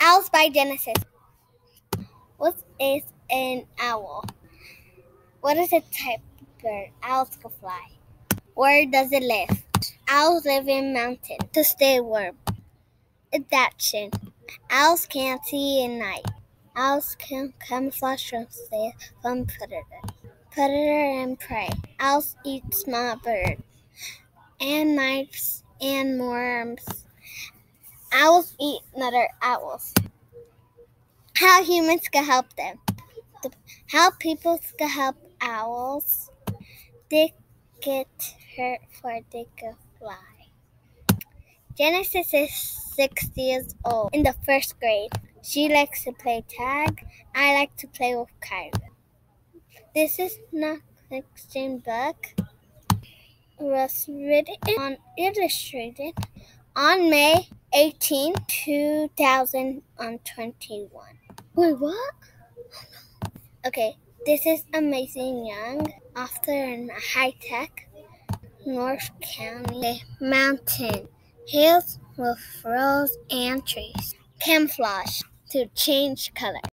Owls by Genesis. What is an owl? What is a type of bird? Owls can fly. Where does it live? Owls live in mountains to stay warm. Adaptation. Owls can't see at night. Owls can camouflage from, from predators. Predator and prey. Owls eat small birds and mice and worms. Owls eat other owls. How humans can help them. How people can help owls. They get hurt for they can fly. Genesis is six years old in the first grade. She likes to play tag. I like to play with Kyra. This is not fiction book. It Was written on illustrated on May 18, 2021. Wait, what? Okay, this is Amazing Young, author in high tech, North County mountain, hills with roads and trees, camouflage to change color.